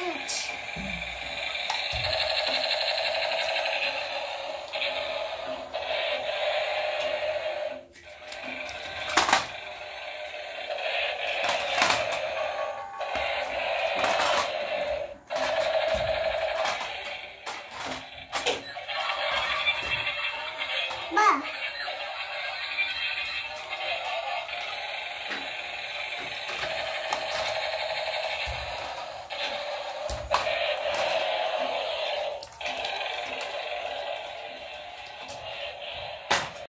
bench. Mom.